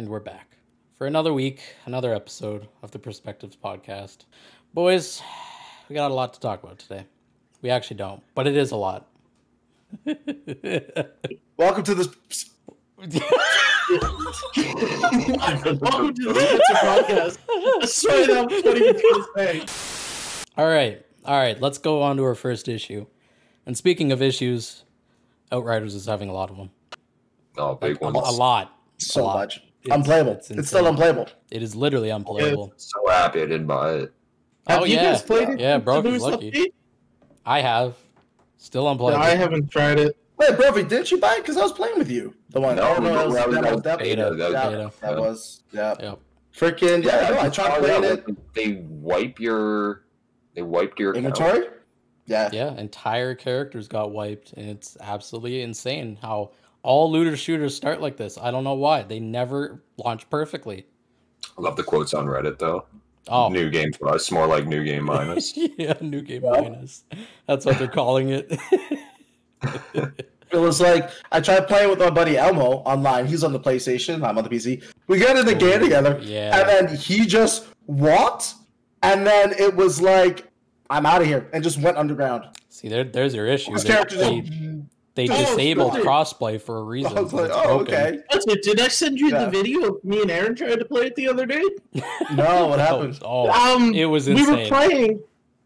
and we're back for another week, another episode of the Perspectives podcast. Boys, we got a lot to talk about today. We actually don't, but it is a lot. Welcome to this. Welcome to the Spencer podcast. I swear that was what he was going to say. All right, all right, let's go on to our first issue. And speaking of issues, Outriders is having a lot of them. Oh, big A, ones. a lot. So A lot. much. It's- unplayable. it's It's, still unplayable. It is literally unplayable. So happy I didn't buy it. Have oh you yeah, guys played it? yeah, The bro, newest lucky. update? I have. Still unplayable. I haven't tried it. Wait, Brophy, didn't you buy it? Because I was playing with you. The one. No, no, no, that was, that was- that that was was that beta, yeah, that was that beta. was yeah. Yep. Freaking yeah. no, I tried playing it. They wipe your. They wiped your account. Inventory. Yeah. Yeah, entire characters got wiped, and it's absolutely insane how all looter shooters start like this. I don't know why. They never launch perfectly. I love the quotes on Reddit though. Oh, New game plus, more like new game minus. yeah, new game Yeah. minus. That's what they're calling it. It was like I tried playing with my buddy Elmo online. He's on the PlayStation. I'm on the PC. We got in the game together, yeah. and then he just walked, and then it was like I'm out of here, and just went underground. See, there, there's your issue. His character just. They Oh, disabled really? crossplay for a reason. I was 'cause like, oh, okay. That's it. Did I send you Yeah. the video of me and Aaron trying to play it the other day? No, what happened? Oh, Um, it was we were playing.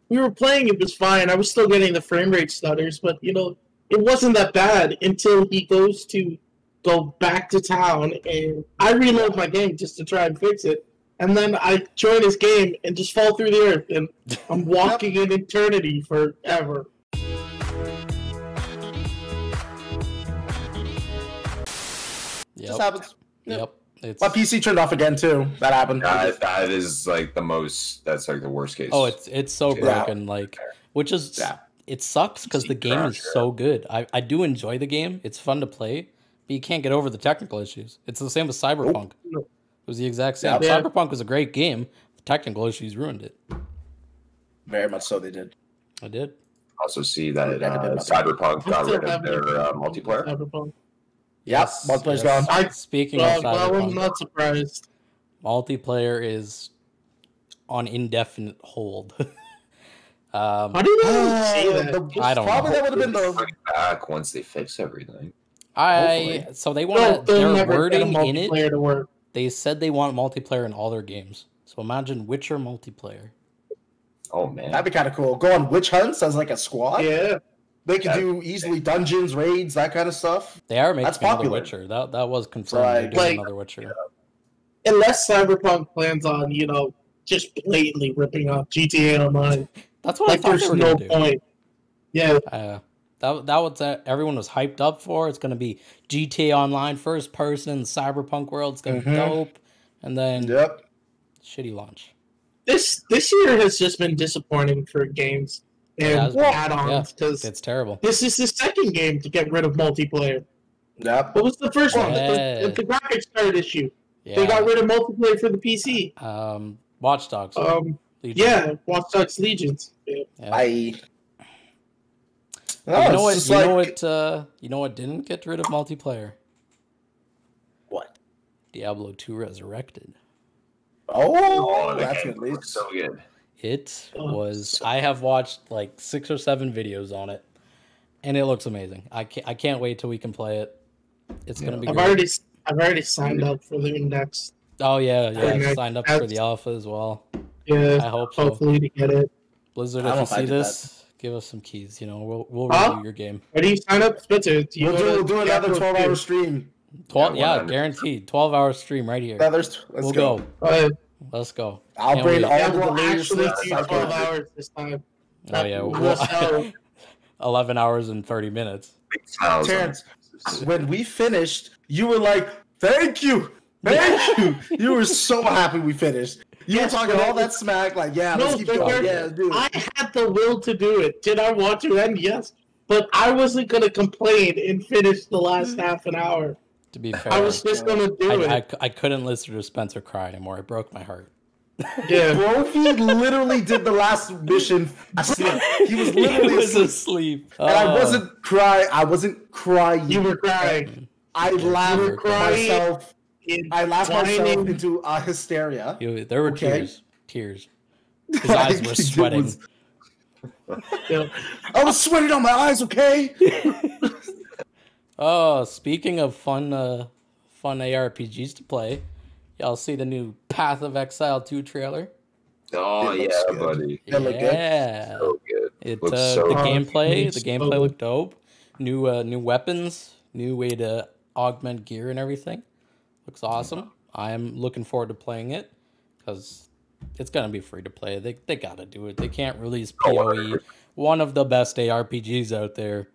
We were playing. It was fine. I was still getting the frame rate stutters, but you know, it wasn't that bad until he goes to go back to town, and I reload my game just to try and fix it. And then I join his game and just fall through the earth, and I'm walking in eternity forever. Yep. Just happens. Yep. It's My PC turned off again too. That happened. that, that is like the most. That's like the worst case. oh, it's it's so Yeah. broken. Like, which is Yeah. it sucks because the game is so good. I I do enjoy the game. It's fun to play, but you can't get over the technical issues. It's the same with Cyberpunk. Nope. It was the exact same. Yeah. Cyberpunk was a great game. The technical issues ruined it. Very much so. They did. I did. also see that Never did uh. Cyberpunk got rid of their uh, multiplayer. Cyberpunk. Yep. Multiplayer's gone. I- Speaking Well, of well, I'm not surprised. multiplayer is on indefinite hold. um, How did I say Uh, that? I don't probably know. that would have been the. Back once they fix everything. I Hopefully. so they want they'll their never get wording in it. multiplayer to work. They said they want multiplayer in all their games. So imagine Witcher multiplayer. Oh man, That'd be kind of cool. Go on witch hunts as like a squad. Yeah. They could That- do easily dungeons, raids, that kind of stuff. They are making That's another popular. Witcher. That that was confirmed. Like- Like- another Witcher. Unless Cyberpunk plans on, you know, just blatantly ripping off GTA Online. That's what Like, I thought they there's were no gonna do. point. Yeah. Uh, that that was uh, everyone was hyped up for. It's gonna be GTA Online first person, Cyberpunk world. It's gonna be Mhm. dope. And then Yep. shitty launch. This this year has just been disappointing for games It has and been, add-ons because It's terrible. this is the second game to get rid of multiplayer. Yep. What was the first one? Yeah. The, the, the graphics card issue. Yeah. They got rid of multiplayer for the PC. um, Watch Dogs. Um, Legion. yeah, Watch Dogs Legions. Yeah. Yeah. I. No, you know it's what? You like know what? Uh, you know what didn't get rid of multiplayer? what? Diablo 2 Resurrected. Oh, that that's game at least. so good. It Oh, was. I have watched like six or seven videos on it, and it looks amazing. I can't. I can't wait till we can play it. It's gonna be. I've great. already I've already signed up for the index. Oh yeah, yeah. I signed up for the alpha as well. Yeah, I hope so. hopefully to get it. Blizzard, if you know if I see did this, give us some keys. You know, we'll we'll Huh? review your game. Where do you sign up, Spencer? Do you We'll do, we'll do another Diablo 12 hour stream. Twelve, Yeah, yeah, guaranteed. Twelve hour stream right here. Yeah, there's, let's we'll go. go. Let's go. I'll Can't bring wait. all yeah, the we'll actually uh, do 12 hours this time. Oh yeah, We'll we'll, eleven hours and thirty minutes. Terrence, when we finished, you were like, "Thank you, thank you." You were so happy we finished. You Yes, were talking all that smack, like, "Yeah, No, let's keep but going." there- Yeah, dude. I had the will to do it. Did I want to end? Yes. But I wasn't going to complain and finish the last half an hour. To be fair, I was just going to do I, it. I, I couldn't listen to Spencer cry anymore. It broke my heart. yeah. Brophy literally did the last mission asleep. He was literally he was asleep. asleep. And I Oh. wasn't crying. I wasn't crying. You were crying. I laughed were crying. myself in I laughed myself whining. into uh, hysteria. You- there were Okay. tears. Tears. His eyes were sweating. was- I was sweating on my eyes. Okay. Oh, speaking of fun, uh, fun ARPGs to play, y'all see the new Path of Exile 2 trailer? Oh It yeah, good. buddy. That look good? yeah. So good. It Looks uh, so the good. gameplay, Looks the so gameplay good. looked dope. New uh, new weapons, new way to augment gear and everything. Looks awesome. I'm looking forward to playing it because it's gonna be free to play. They they gotta do it. They can't release POE, one of the best ARPGs out there,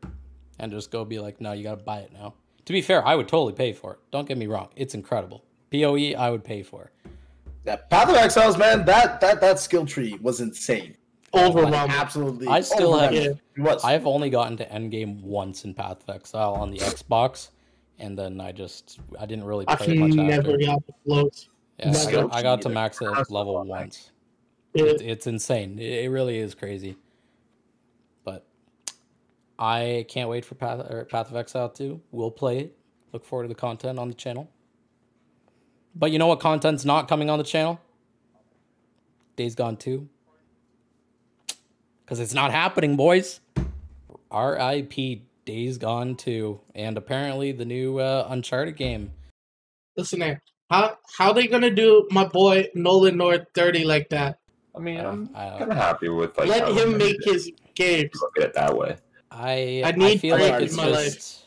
and just go be like, no, you gotta buy it now. To be fair, I would totally pay for it. Don't get me wrong, it's incredible. POE, I would pay for. Yeah, Path of Exiles, man. That that that skill tree was insane. overwhelming. Absolutely. I still have- overwhelming. It was. I've only gotten to endgame once in Path of Exile on the Xbox, and then I just I didn't really I've play it much never after. got close. Yeah, I got, I got to max it level once. It, it's insane. It, it really is crazy. But I can't wait for Path or Path of Exile 2. We'll play it. Look forward to the content on the channel. But you know what content's not coming on the channel? Days Gone 2. Because it's not happening, boys. R.I.P. Days Gone 2. And apparently the new uh, Uncharted game. Listen here. How how they gonna do my boy Nolan North dirty like that? I mean, I I'm I don't- kind of happy with like Let him make his games. look at it that way. I I I, feel like it's my life. just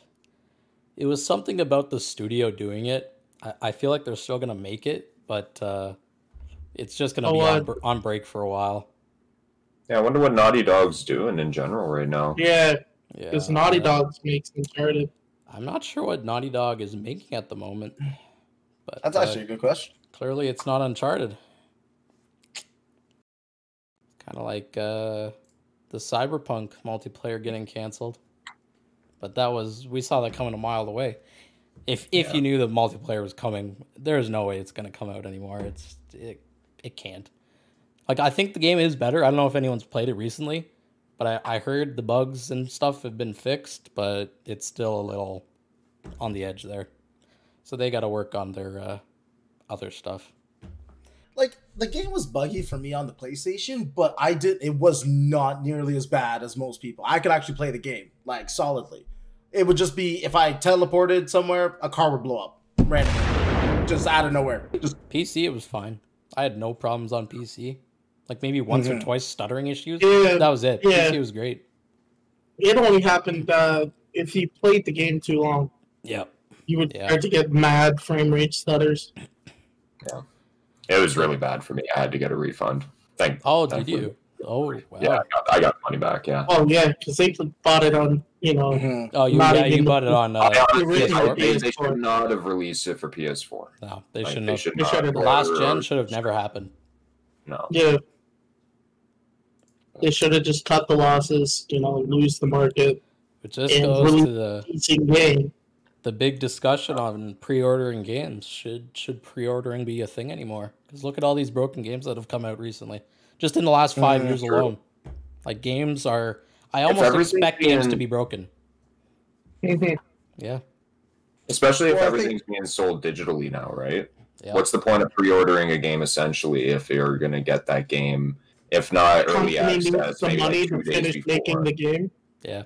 it was something about the studio doing it. I, I feel like they're still gonna make it, but uh, it's just gonna Oh, be uh, on, br- on break for a while. Yeah, I wonder what Naughty Dog's doing in general right now. Yeah, Yeah, because Naughty uh, Dogs makes Uncharted. I'm not sure what Naughty Dog is making at the moment, but That's uh, actually a good question. clearly it's not Uncharted. Kind of like uh, the Cyberpunk multiplayer getting canceled, but that was we saw that coming a mile away. If if you knew the multiplayer was coming, there's no way it's gonna come out anymore. It's it it can't. Like I think the game is better. I don't know if anyone's played it recently, but I, I heard the bugs and stuff have been fixed, but it's still a little on the edge there. So they got to work on their uh, other stuff. Like the game was buggy for me on the PlayStation, but I did. It was not nearly as bad as most people. I could actually play the game like solidly. It would just be if I teleported somewhere, a car would blow up randomly, just out of nowhere. Just PC, it was fine. I had no problems on PC. Like maybe once or Mhm. twice stuttering issues. Yeah, That was it. Yeah. PC was great. it only happened uh, if you played the game too long. Yep. You would Yeah. start to get mad frame rate stutters. It was really bad for me. I had to get a refund. Thank. Oh, did thankfully. you? Oh, wow. Yeah, I got, I got money back. Yeah. Oh yeah, because they bought it on you know. mhm. Oh, you Not yeah, you bought it on. I Uh, honestly, original I they PS4. should not have released it for PS4. no, they Like, shouldn't they have. should They should've- The last or- gen should have never happened. No. Yeah. They should have just cut the losses, you know, lose the market. Which just And goes really- to the Teaching game. The big discussion on pre-ordering games. Should should pre-ordering be a thing anymore? Because look at all these broken games that have come out recently, just in the last five Mm, years true. alone. Like games are, I almost everything's expect games to be broken. Mhm. Yeah, Especially if Well, I think- everything's being sold digitally now, right? yeah. What's the point of pre-ordering a game essentially if you're gonna get that game, if not early Company needs access, the maybe money like to two days finish before? making the game. Yeah.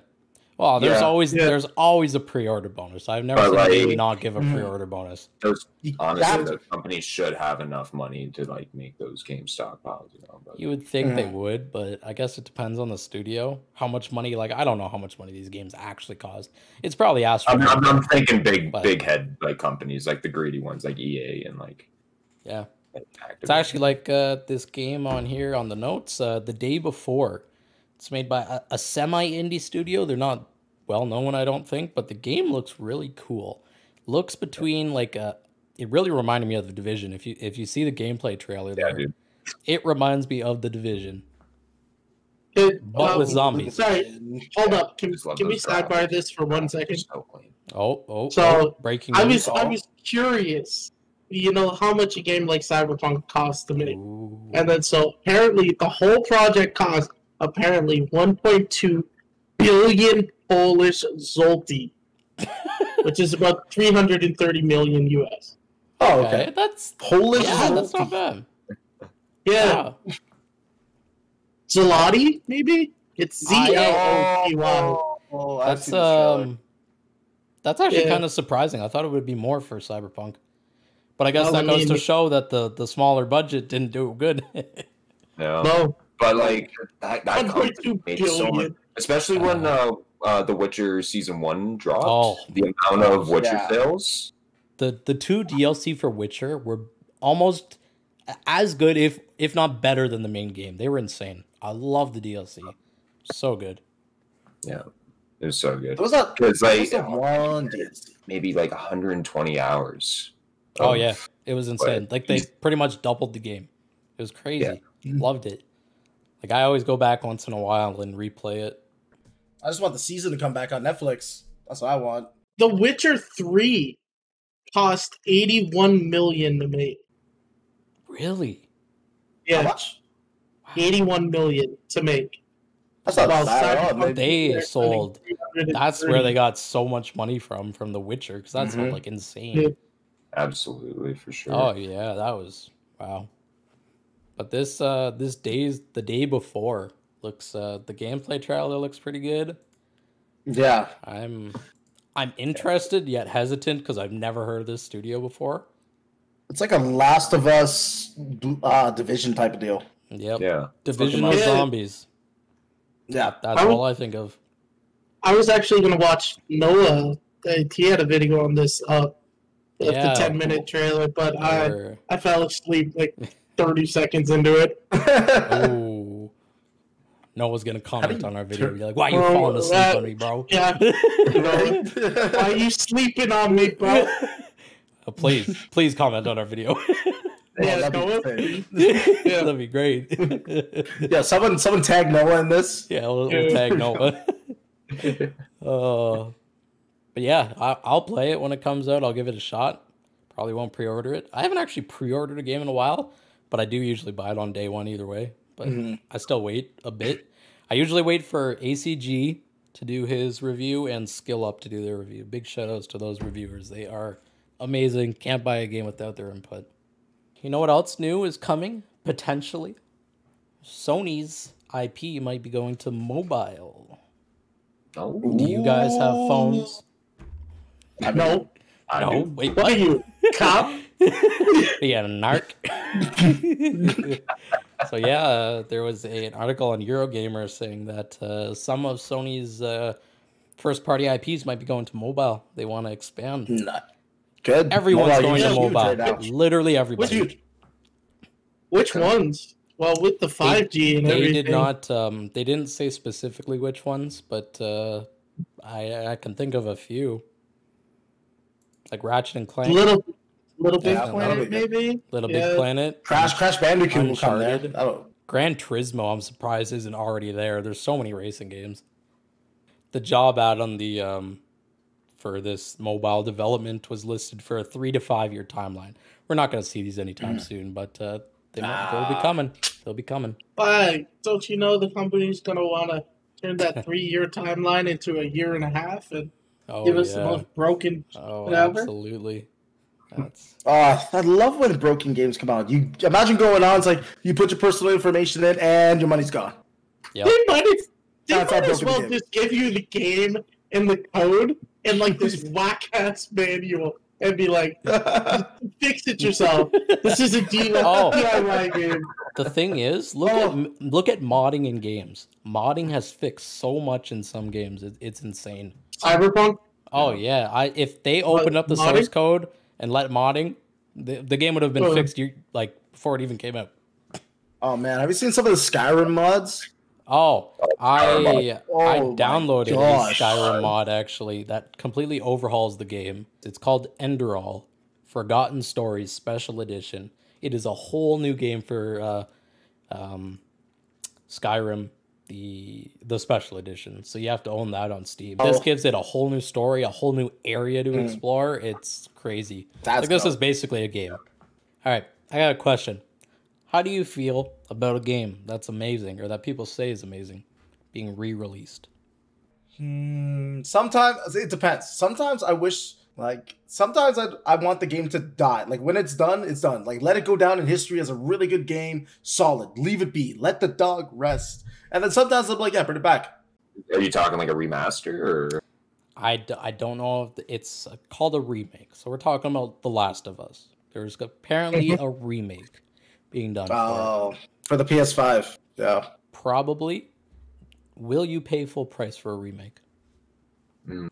Well, there's Yeah. always Yeah. there's always a pre-order bonus. I've never But, seen a game not give a Mhm. pre-order bonus. Those You honestly, have the companies should have enough money to like make those game stockpiles. You know, but You would think they Mhm. would, but I guess it depends on the studio. How much money? Like I don't know how much money these games actually cost. It's probably I'm, astronomical. I'm, I'm thinking big, But- big head like companies, like the greedy ones, like EA and like. Yeah. like It's actually like uh, this game on here on the notes. Uh, the day before, it's made by a, a semi indie studio. They're not well known, I don't think, but the game looks really cool. Looks between like a. It really reminded me of the Division. If you if you see the gameplay trailer Yeah, there, dude. it reminds me of the Division, It, but um, with zombies. Sorry, hold up. Can, Just love can we those graphics. sidebar this for one second? Oh, oh, So, oh, breaking I news. was I was curious, you know, how much a game like Cyberpunk costs to make. Ooh. And then so apparently the whole project cost apparently 1.2 billion Polish zloty, which is about 330 million US. Oh, Okay, okay. that's Polish. yeah, that's not bad. Yeah, Wow. Zlati, maybe? It's Z I- L O T Y. Oh, That's seen this trailer. um, that's actually Yeah. kind of surprising. I thought it would be more for Cyberpunk, but I guess that I goes mean- to show that the the smaller budget didn't do good. Yeah. No, But like that, that 1.2 company made so much, especially when uh, uh, The Witcher season one dropped. Oh. the amount of Witcher Yeah. sales. the the two DLC for Witcher were almost as good, if if not better than the main game. They were insane. I love the DLC, so good. Yeah, it was so good. There was that. Because like was one DLC. maybe like 120 hours. Oh yeah, it was insane. Like they pretty much doubled the game. It was crazy. Loved it. Like I always go back once in a while and replay it. I just want the season to come back on Netflix. That's what I want. The Witcher 3 cost 81 million to make. Really? How Yeah, much? 81 million to make. That's not Well, bad at all. They sold. That's where they got so much money from from The Witcher because that's Mhm. like insane. Absolutely for sure. Oh yeah, that was wow. But this uh this day's the day before looks uh the gameplay trailer looks pretty good. Yeah. I'm I'm interested yet hesitant because I've never heard of this studio before. It's like a Last of Us uh, division type of deal. Yep. yeah. Division like of zombies. Yeah. That's I would- all I think of. I was actually going to watch Noah. He had a video on this uh, Yeah. the 10 minute trailer, but I, I fell asleep like 30 seconds into it. oh. Noah's gonna comment on our video. turn- Be like, "Why are you Oh, falling asleep that- on me, bro?" Yeah. Noah, why are you sleeping on me, bro? Uh, please, please comment on our video. Yeah, that'd be Yeah. That'd be great. yeah, someone someone tag Noah in this. yeah, we'll, we'll tag Noah. Uh, but yeah, I, I'll play it when it comes out. I'll give it a shot. Probably won't pre-order it. I haven't actually pre-ordered a game in a while, but I do usually buy it on day one either way. But Mhm. I still wait a bit. I usually wait for ACG to do his review and Skill Up to do their review. Big shout outs to those reviewers. They are amazing. Can't buy a game without their input. You know what else new is coming? Potentially. Sony's IP might be going to mobile. Oh, Do you guys have phones? No. I no. do. Wait, What are you, cop? Yeah, a narc. so yeah, uh, there was a, an article on Eurogamer saying that uh, some of Sony's uh, first-party IPs might be going to mobile. They want to expand. Nah. Good. Everyone's Mobile going to mobile. right now. Literally Which, everybody. which ones? Well, with the 5G and They everything. did not. Um, they didn't say specifically which ones, but uh, I I can think of a few, like Ratchet and Clank, Little, little Big Yeah, Planet, be good. maybe? Little yeah. Big Planet, Crash Crash Bandicoot will come there. Uncharted. Oh, Gran Turismo, I'm surprised isn't already there. There's so many racing games. The job out on the um, for this mobile development was listed for a three to five year timeline. We're not going to see these anytime soon, but uh, they might, they'll be coming. They'll be coming. Why? Don't you know the company's going to want to turn that three year timeline into a year and a half and Oh give us the most broken. Oh, whatever? absolutely. That's Oh, I love when broken games come out. You imagine going on, it's like you put your personal information in and your money's gone. yep. They might, as- they That's might as well the game is. just give you the game and the code and like this whack ass manual and be like, fix it yourself. This is a DIY Oh. DIY game. The thing is, look Oh. at look at modding in games. Modding has fixed so much in some games. It, it's insane. Cyberpunk? Oh yeah, I if they opened up the modding? source code and let modding, the, the game would have been Oh. fixed like before it even came out. Oh man, have you seen some of the Skyrim mods? Oh, I I Oh my downloaded a. Skyrim mod actually that completely overhauls the game. It's called Enderal, Forgotten Stories Special Edition. It is a whole new game for uh, um, Skyrim, the the special edition. So you have to own that on Steam. This Oh. gives it a whole new story, a whole new area to explore. It's crazy. That's like this dope. is basically a game. All right, I got a question. How do you feel about a game that's amazing or that people say is amazing being re-released? Hmm, sometimes it depends. Sometimes I wish Like sometimes I I want the game to die. Like when it's done, it's done. Like let it go down in history as a really good game, solid. Leave it be. Let the dog rest. And then sometimes I'm like, yeah, bring it back. Are you talking like a remaster or? I, d- I don't know if it's called a remake. So we're talking about The Last of Us. There's apparently mm-hmm. a remake being done. for. Oh, for the PS5. Yeah. Probably. Will you pay full price for a remake? Hmm.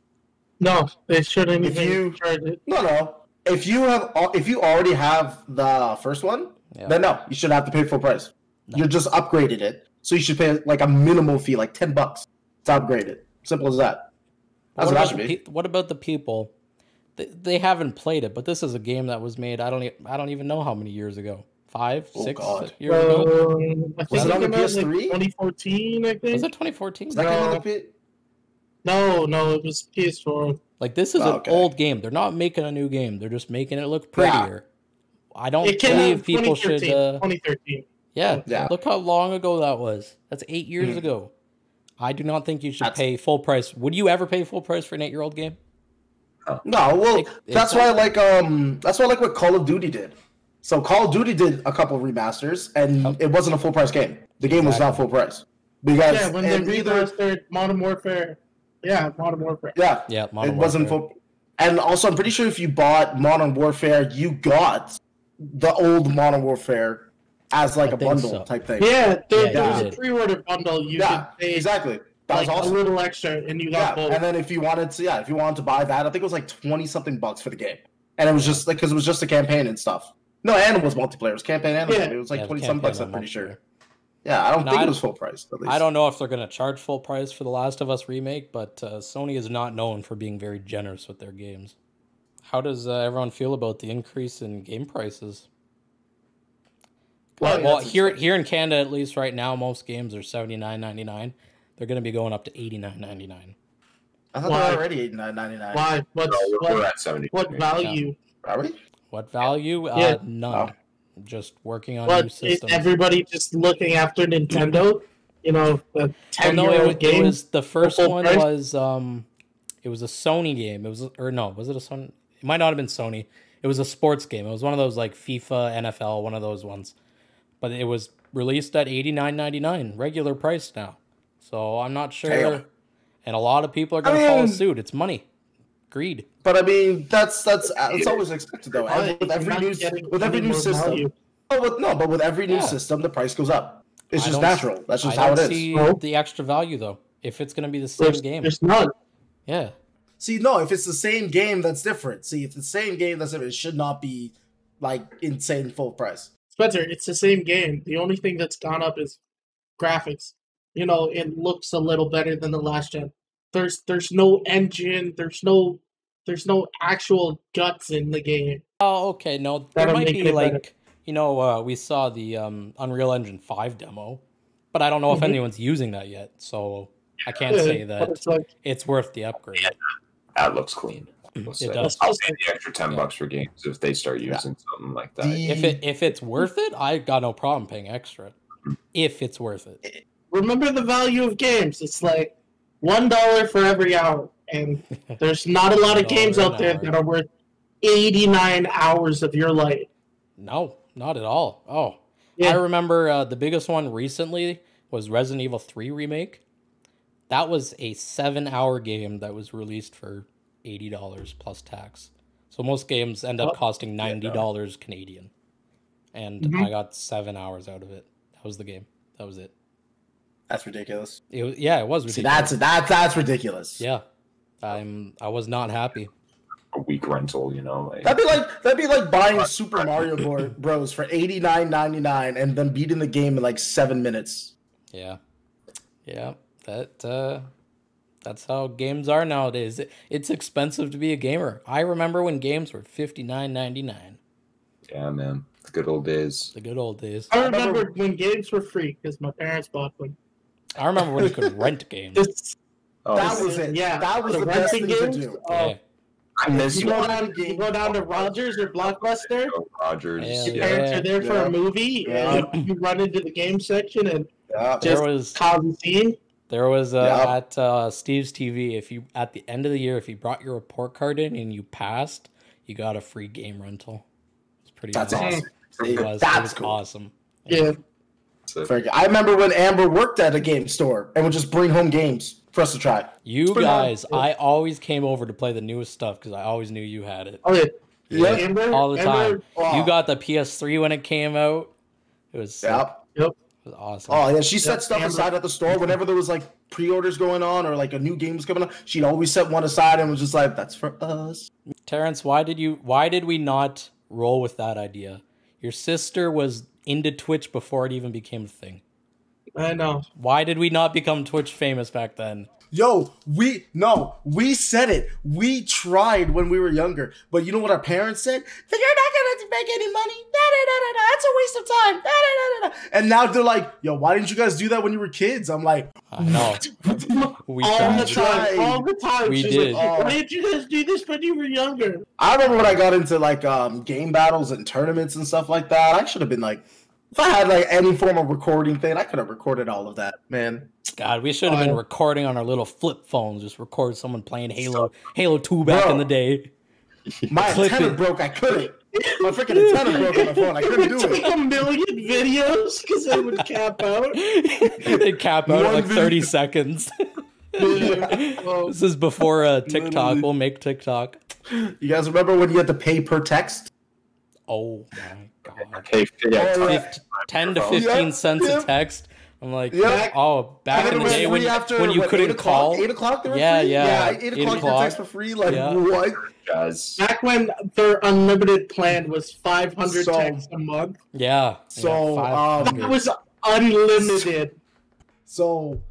No, they shouldn't If you- charge it. No, no. If you have, if you already have the first one, Yeah. then no, you should have to pay full price. No. You just upgraded it, so you should pay like a minimal fee, like ten bucks to upgrade it. Simple as that. That's what, about that should the be. pe- what about the people? They, they haven't played it, but this is a game that was made. I don't. e- I don't even know how many years ago. Five, Oh, six God. years ago. Um, I think Was it on the came out in, PS3? Like 2014, I think. Was it 2014? Is that game on the No. P- No, no, it was PS4. Like this is Oh, an okay. old game. They're not making a new game. They're just making it look Yeah. prettier. I don't It came out in believe people should. 2013. Uh, 2013. yeah, Yeah. Look how long ago that was. That's eight years Mhm. ago. I do not think you should That's- pay full price. Would you ever pay full price for an eight-year-old game? No, well, It- that's why I like um, that's why like what Call of Duty did. So Call of Duty did a couple remasters, and Oh. it wasn't a full price game. The game was not full price because Yeah, when they remastered Modern Warfare. Yeah, Modern Warfare. yeah, Yeah, it Modern wasn't Warfare. And also, I'm pretty sure if you bought Modern Warfare, you got the old Modern Warfare as like I a bundle so. type thing. Yeah, there, Yeah, there you was a pre-order bundle. You Yeah, could pay exactly. That like was a awesome. little extra, and you Yeah, got both. and then if you wanted to, yeah, if you wanted to buy that, I think it was like twenty something bucks for the game, and it was just like because it was just a campaign and stuff. No, and it was multiplayer. It was campaign and Yeah. it was like Yeah, twenty something bucks. I'm pretty sure. Multiplayer. Yeah, I don't No, think I it was full price. At least. I don't know if they're going to charge full price for the Last of Us remake, but uh, Sony is not known for being very generous with their games. How does uh, everyone feel about the increase in game prices? Well, Well, well that's- here here in Canada, at least right now, most games are seventy nine ninety nine. They're going to be going up to eighty nine ninety nine. I thought Why? they were already eighty nine ninety nine. Why? What's, No, we're, we're what, at what value? Are we? What value? Uh, Yeah. none. Oh. Just working on new What is systems. everybody just looking after Nintendo? You know, the Well, ten no, year it, old wa- it game. was the first full one price? was um, it was a Sony game. It was or no, was it a Sony? It might not have been Sony. It was a sports game. It was one of those like FIFA, NFL, one of those ones. But it was released at eighty nine ninety nine, regular price now. So I'm not sure. Damn. And a lot of people are going to I follow suit. It's money, greed. But I mean, that's that's uh, it's always expected though. Why? With every new with every new system, value. oh, with, no, but with every new Yeah. system, the price goes up. It's just natural. That's just I how don't it is. see No. the extra value though. If it's going to be the same There's, game, there's none. yeah. See, no, if it's the same game, that's different. See, if it's the same game, that's different. It should not be like insane full price. Spencer, it's the same game. The only thing that's gone up is graphics. You know, it looks a little better than the last gen. There's there's no engine. There's no there's no actual guts in the game. Oh, okay. No, there That'll might be it better. like you know, uh, we saw the um, Unreal Engine five demo, but I don't know if Mhm. anyone's using that yet, so I can't Yeah, say that it's like it's worth the upgrade. That looks clean. We'll It say. does. I'll pay the extra ten Yeah. bucks for games if they start Yeah. using something like that. The- If it if it's worth it, I got no problem paying extra. If it's worth it, remember the value of games. It's like one dollar for every hour, and there's not a lot of games out there hour. that are worth eighty nine hours of your life. no, not at all. Oh, Yeah. I remember uh, the biggest one recently was Resident Evil Three remake. That was a seven-hour game that was released for eighty dollars plus tax. So most games end up Oh. costing ninety dollars Canadian, and Mhm. I got seven hours out of it. That was the game. That was it. That's ridiculous. It yeah, it was See, ridiculous. that's that's that's ridiculous. yeah. I'm I was not happy. A week rental, you know, like That'd be like that'd be like buying Super Mario Bros for eighty nine ninety nine and then beating the game in like seven minutes. Yeah. Yeah. That uh that's how games are nowadays. It, it's expensive to be a gamer. I remember when games were fifty nine ninety nine. yeah, man, the good old days. The good old days. I remember- remember when games were free because my parents bought them. I remember when you could rent games. This, Oh, that was it. yeah, that was the the best renting thing to games, do. uh, Yeah. I miss you you, go down, you go down to Rogers or Blockbuster. Rogers. Hell Your yeah. parents are there for a movie, Yeah. and you run into the game section and Yeah. There just was cause a scene. There was uh, Yep. at uh, Steve's TV. If you at the end of the year, if you brought your report card in and you passed, you got a free game rental. It's pretty. That's awesome. awesome. It was, it was cool. awesome. Yeah. So, Very. I remember when Amber worked at a game store and would just bring home games for us to try. You guys, awesome. I always came over to play the newest stuff because I always knew you had it. Oh yeah. Yeah. Amber, all the Amber- time. Oh. You got the PS3 when it came out. It was, sick. Yep. Yep. It was awesome. Oh yeah, she set Yep, stuff Amber. aside at the store whenever there was like pre-orders going on or like a new game was coming on. She'd always set one aside and was just like, "That's for us." Terrence, why did you? Why did we not roll with that idea? Your sister was into Twitch before it even became a thing. I know. Why did we not become Twitch famous back then? Yo, we no, we said it. We tried when we were younger, but you know what our parents said? That you're not gonna make any money. Da, da, da, da, da. That's a waste of time. Da, da, da, da, da. And now they're like, "Yo, why didn't you guys do that when you were kids?" I'm like, I know. We all tried. tried. time. All the time. We She's did. Like, "Oh, Why didn't you guys do this when you were younger? I remember when I got into like um game battles and tournaments and stuff like that. I should have been like, if I had like any form of recording thing, I could have recorded all of that, man. God, we should have been recording on our little flip phones. Just record someone playing Halo, Halo Two back Bro. in the day. My Clip antenna it. broke. I couldn't. My freaking antenna broke on my phone. I couldn't do took it. a million videos because they would cap out. they cap out at One like thirty seconds. Yeah. Well, this is before uh, TikTok. Literally. We'll make TikTok. You guys remember when you had to pay per text? Oh my god. okay, yeah, Oh, yeah. Fif- 10 to Yeah, 15 cents yeah. a text. I'm like, Yeah. oh, back in the day when, after, when you what, couldn't 8 call. Eight o'clock, they were Yeah, free. yeah, yeah. eight Eight o'clock, you o'clock. text for free. Like Yeah. what? guys. back when their unlimited plan was 500 So- texts a month, Yeah. So, yeah, um, that was unlimited. So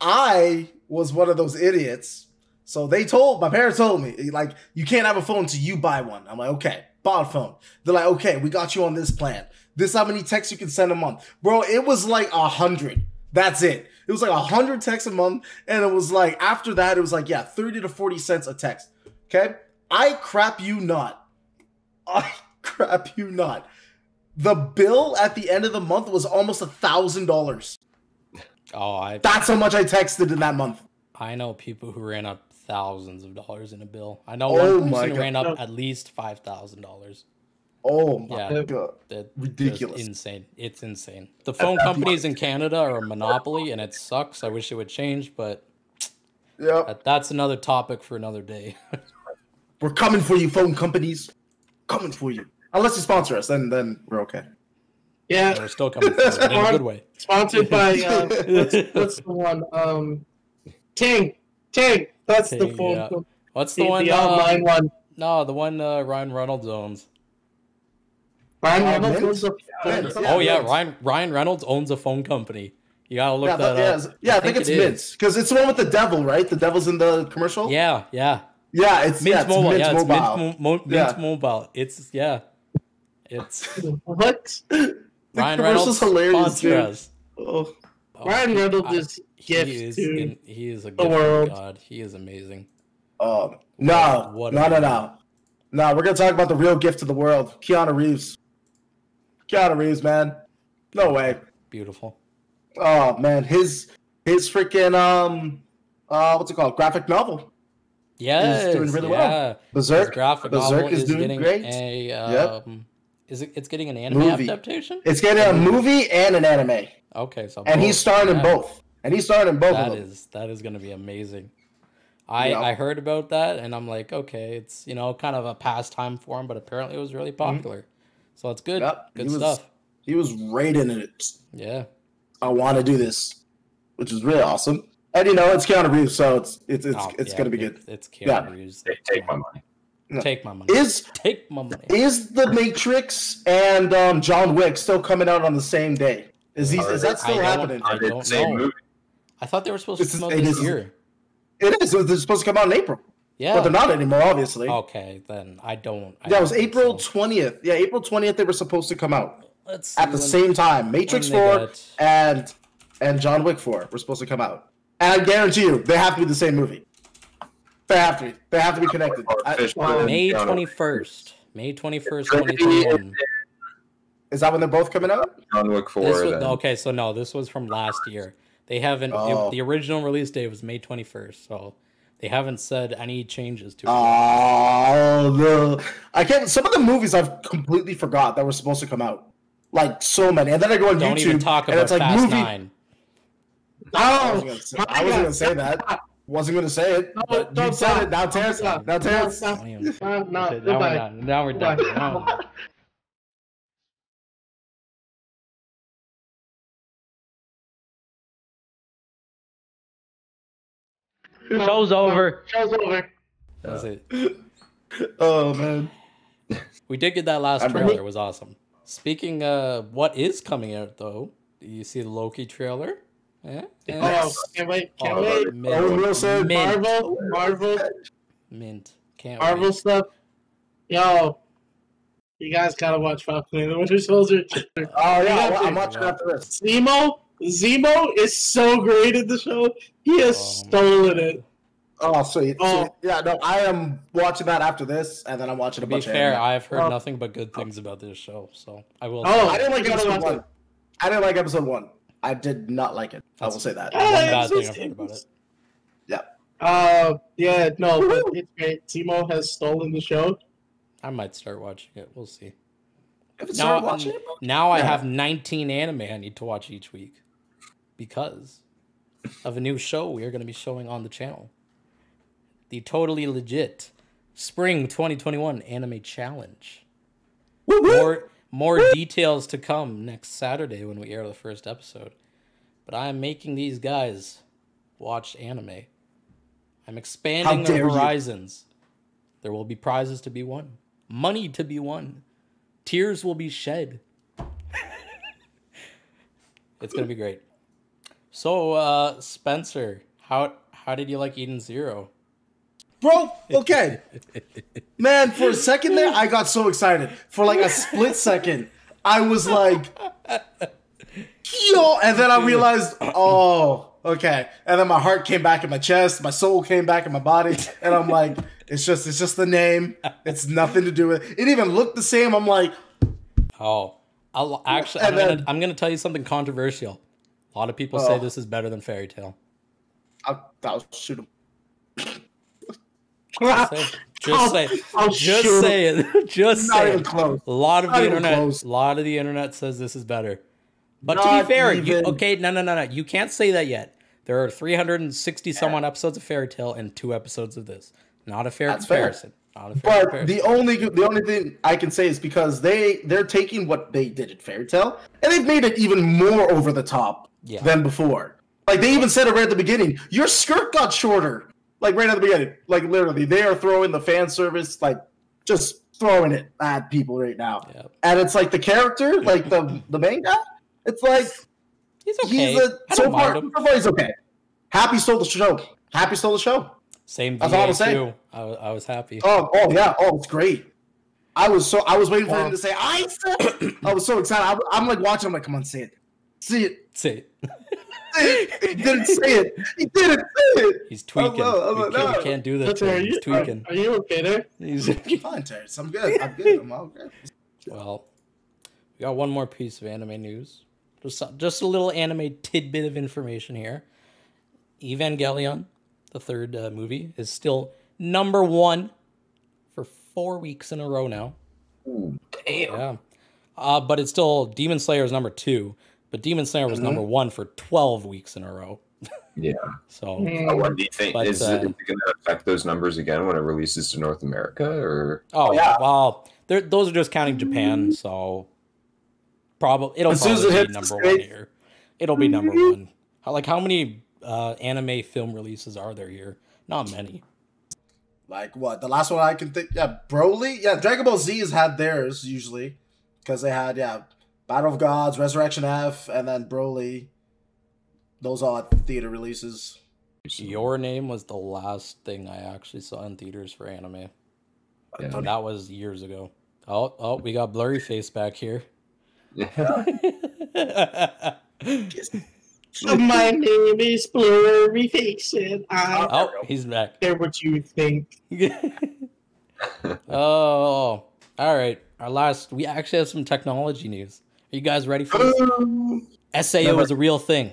I was one of those idiots. So they told my parents told me like you can't have a phone until you buy one. I'm like okay, a phone. They're like okay, we got you on this plan. This how many texts you can send a month, bro. It was like a hundred. That's it. It was like a hundred texts a month, and it was like after that, it was like yeah, thirty to forty cents a text. Okay, I crap you not. I crap you not. The bill at the end of the month was almost a thousand dollars. oh, I, That's how much I texted in that month. I know people who ran up thousands of dollars in a bill. I know Oh one person ran up at least $5,000. Oh my Yeah. god. That- Ridiculous. insane. It's insane. The phone companies in Canada are a monopoly and it sucks. I wish it would change, but Yep. that, that's another topic for another day. We're coming for you, phone companies. Coming for you. Unless you sponsor us, then then we're okay. Yeah, We're still coming for it in a good way. sponsored by uh, what's, what's the one? Um, Ting, Ting. That's the Ting, phone. yeah. What's the, the, one? uh, online one. no, the one uh, Ryan Reynolds owns. Ryan Uh, Reynolds Mint? was a phone. yeah. oh yeah, Ryan Ryan Reynolds owns a phone company. You gotta look Yeah, that that- yeah, up. yeah, I, think, it's it Mint because it's the one with the devil, right? The devil's in the commercial. Yeah, yeah. yeah, it's Mint yeah, it's Mobile. Mint yeah, it's Mobile. Mint, Mo- Mo- Mint Yeah. Mobile. It's yeah. It's What? the Ryan commercial's Reynolds hilarious, sponsor dude. us. Oh, Oh, Ryan he- Reynolds I- is he gift is to in- he is a gift the world. God. He is amazing. um, no, What a no, no, no, no. We're gonna talk about the real gift to the world, Keanu Reeves. Keanu Reeves, man. No way. Beautiful. Oh man, his his freaking um, uh, what's it called? Graphic novel. Yeah, doing really well. yeah. His Berserk. graphic Berserk novel is is, doing getting great. a Yep. um, is it? It's getting an anime Movie. adaptation. It's getting a movie and an anime, Okay, so and he's both. starring in both. And he's starring in both That of them. is that is gonna be amazing. I Yeah. I heard about that and I'm like, okay, it's you know kind of a pastime for him, but apparently it was really popular. So it's good. Mm-hmm. Yep, Good he was- stuff. He was right in it. Yeah. I want to do this, which is really awesome. And you know, it's Keanu Reeves, so it's it's it's, Oh, it's yeah, gonna be it- good. It's Keanu Yeah. Reeves. Take, take my money. Take my money. Is Take my money. is the Matrix and um, John Wick still coming out on the same day? Is, is that still I happening? I, don't. I thought they were supposed it's, to come out this is, year. It is. They're supposed to come out in April. Yeah. But they're not anymore, obviously. Okay, then I don't. I that don't was April so. 20th. Yeah, April 20th, they were supposed to come out. Let's At the when, same time, Matrix 4 and and John Wick 4 were supposed to come out. And I guarantee you, they have to be the same movie. They have to be. They have to be connected. I, May 21st. May 21st, 2021 is that when they're both coming out? John Wick 4. This was, okay, so no, this was from last year. They haven't. it- Oh. the original release date was May 21st, so they haven't said any changes to it. Oh no! I can't. Some of the movies I've completely forgot that were supposed to come out, like so many, and then I go on Don't YouTube even talk and it's like Fast movie. Nine. I Oh, wasn't gonna say, my I wasn't gonna say that. Wasn't gonna say it. No, don't you said it. Now Terrence. Stop. Now Terrence. Stop. Don't even- now, we're done. now we're done. Show's over. Show's over. That's it. Oh man. We did get that last I'm- trailer. It was awesome. Speaking, uh, what is coming out though? Do you see the Loki trailer? Yeah. yeah. Oh, can't wait. Can't Oh, wait. mint. Owen Wilson. Mint. Marvel, Marvel, Mint. Can't Marvel wait. stuff. Yo, you guys gotta watch Falcon and the Winter Soldier. Oh yeah, Yeah, I'm watching after this. Zemo, Zemo is so great in the show. He has Um, stolen it. Oh sweet. Oh. sweet. Yeah, no, I am watching that after this, and then I'm watching a To be bunch of fair, anime. I've heard Oh. nothing but good things about this show, so I will. Oh, I didn't like episode watch one. I didn't like episode one. I did not like it. I will say that. one bad thing I've heard about it. Yeah. Uh, yeah, no, but it's great. Zemo has stolen the show. I might start watching it. We'll see. If it's Now, started watching it, now I Yeah. have 19 anime I need to watch each week because of a new show we are going to be showing on the channel. The totally legit Spring 2021 Anime Challenge. More more details to come next Saturday when we air the first episode. But I am making these guys watch anime. I'm expanding their dare you. horizons. There will be prizes to be won, money to be won, tears will be shed. it's gonna be great. So, uh, Spencer, how how did you like Eden Zero? Bro, okay. Man, for a second there, I got so excited. For like a split second, I was like, yo, and then I realized, oh, okay. And then my heart came back in my chest, my soul came back in my body, and I'm like, it's just, it's just the name. It's nothing to do with it. Even looked the same. I'm like, Oh, I'll actually. I'm And gonna, I'm gonna tell you something controversial. A lot of people say this is better than Fairy Tail. I'll, I'll shoot him. just Say, just say, I'll just say it. Just Not say it. close. A lot of Not the internet, close. a lot of the internet says this is better. But to be fair, you, okay, no, no, no, no, you can't say that yet. There are 360 some odd episodes of Fairy Tail and two episodes of this. Not a fair That's comparison. Fair But the only the only thing I can say is because they they're taking what they did at Fairy Tail and they've made it even more over the top Yeah. than before. Like they even said it right at the beginning. Your skirt got shorter. Like right at the beginning. Like literally, they are throwing the fan service, like just throwing it at people right now. Yep. And it's like the character, like the the main guy. It's like He's okay. he's a so far, so far he's okay. Happy stole the show. Happy stole the show. Same That's all I'm saying. I, I was happy. Oh, oh yeah. Oh, it's great. I was so I was waiting for him to say I said. I was so excited. I, am like watching. I'm like, come on, say it, see it, See, say it. He didn't say it. He didn't say it. he's tweaking. no, I'm we, like, can't, no. can't do to are you, He's tweaking. are you okay there? He's- Fine, Terrence. I'm good. I'm good. I'm all good. Well, we got one more piece of anime news. Just just a little anime tidbit of information here. Evangelion, the third uh, movie, is still number one for four weeks in a row now. Ooh, damn. Yeah, uh, but it's still Demon Slayer is number two, but Demon Slayer was Mhm. number one for twelve weeks in a row. Yeah. So Mm. What do you think? But, is uh, it going to affect those numbers again when it releases to North America? Or Oh yeah. well, they're, those are just counting Japan, so probably it'll As soon as probably it be hits number one here. It'll be number one. How, like how many uh, anime film releases are there here? Not many. Like what? The last one I can think. Yeah, Broly. Yeah, Dragon Ball Z has had theirs usually because they had yeah, Battle of Gods, Resurrection F, and then Broly. Those all had theater releases. Your Name was the last thing I actually saw in theaters for anime, Yeah. and that was years ago. Oh, oh, we got blurry face back here. My name is Blurryface, and I oh, he's back. care what you think. oh, all right. Our last, we actually have some technology news. Are you guys ready for this? Ooh. SAO Never- is a real thing.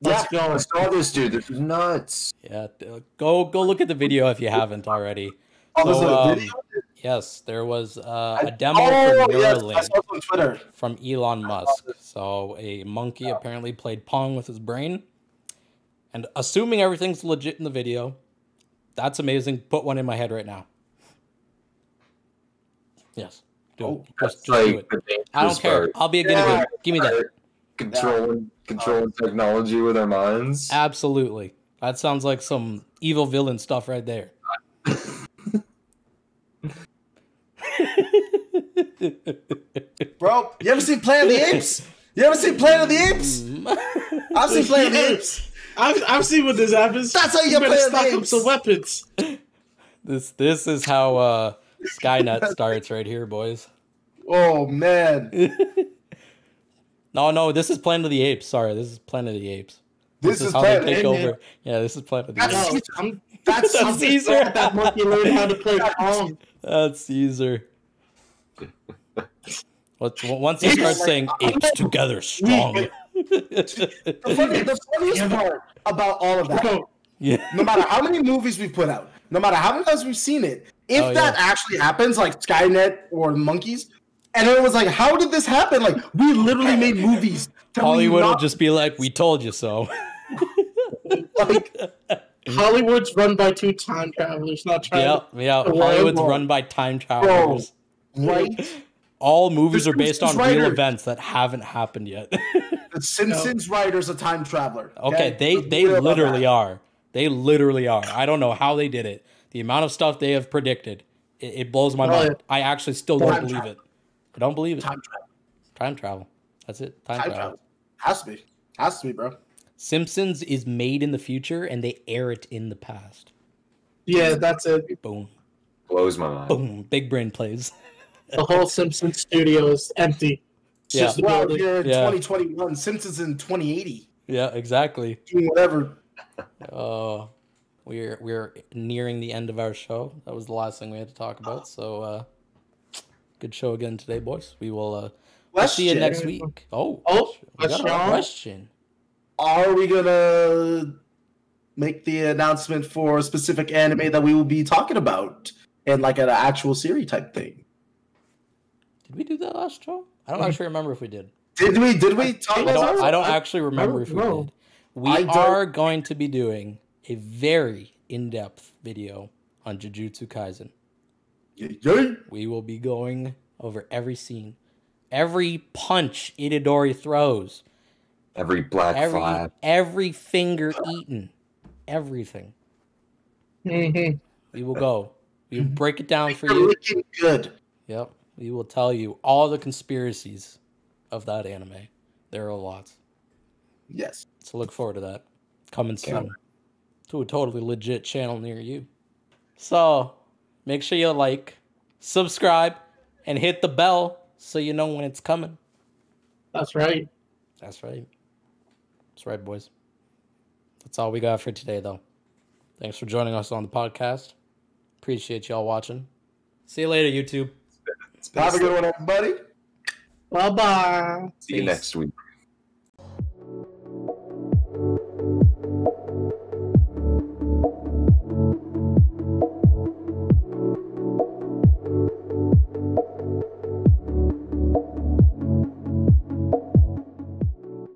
Let's I go. saw this dude. This is nuts. Yeah, go go look at the video if you haven't already. Oh, there's So, a um, video. Yes, there was uh, a demo oh, for yes, Neuralink saw it on Twitter. from Elon Musk. So a monkey apparently played Pong with his brain. And assuming everything's legit in the video, that's amazing. Put one in my head right now. Yes. Do Oh, it. Just, just do it. I don't care. part. I'll be a guinea Yeah. Give me that. Controlling controlling technology with our minds. Absolutely. That sounds like some evil villain stuff right there. Bro, you ever seen Planet of the Apes? You ever seen Planet of the Apes? I've seen Planet of the Apes. I've, I've seen what this happens. That's how you You get better Planet of the stock up some weapons. this this is how uh Skynet starts right here, boys. Oh man, No, no, this is Planet of the Apes. Sorry, this is Planet of the Apes. this, is how they take Ape, man. over. Yeah, this is Planet of the Apes. No, I'm, That's That's Caesar. that monkey learned how to play Pong. That's Caesar. Once once he starts saying apes together strong. The, funny, the funniest part about all of that, yeah. no matter how many movies we've put out, no matter how many times we've seen it, if Oh, that yeah. actually happens, like Skynet or monkeys, and it was like, how did this happen? Like, we literally made movies. telling you Hollywood will just be like, "We told you so." like, Mm-hmm. Hollywood's run by two time travelers, not trying yeah, yeah. Hollywood's run by time travelers. right? All movies The are based on real events that haven't happened yet. The Simpsons writer's a time traveler. okay, they Let's they be real about literally are. They literally are. I don't know how they did it. The amount of stuff they have predicted, it, it blows my Oh, mind. I actually still don't believe travel. it. I don't believe it. Time travel. Time travel. That's it. Time, Time travel. travel. Has to be. Has to be, bro. Simpsons is made in the future and they air it in the past. Yeah, that's it. Boom. Blows my mind. Boom. Big brain plays. The whole Simpsons studio is empty. It's Yeah. just a Well, building. you're in Yeah. 2021. Simpsons in 2080. Yeah, exactly. Doing whatever. Uh, we're we're nearing the end of our show. That was the last thing we had to talk about. So, uh, good show again today, boys. We will uh, we'll see you next week. Oh, Oh, we got a question. question. Are we gonna make the announcement for a specific anime that we will be talking about and like an actual series type thing? Did we do that last show? I don't Mhm. actually remember if we did. Did we? Did we talk I about don't. I don't actually remember if don't we know. did. We I don't- are going to be doing a very in-depth video on Jujutsu Kaisen. We will be going over every scene, every punch Itadori throws, Every black every flag. every finger eaten, everything. Mhm. We will go. We will break it down for You're you. looking good. Yep. We will tell you all the conspiracies of that anime. There are lots. Yes. So look forward to that. Coming soon to a totally legit channel near you. So make sure you like, subscribe, and hit the bell so you know when it's coming. That's right. That's right. That's right, boys. That's all we got for today, though. Thanks for joining us on the podcast. Appreciate y'all watching. See you later, YouTube. Have a good one, everybody. Bye bye. See you next week.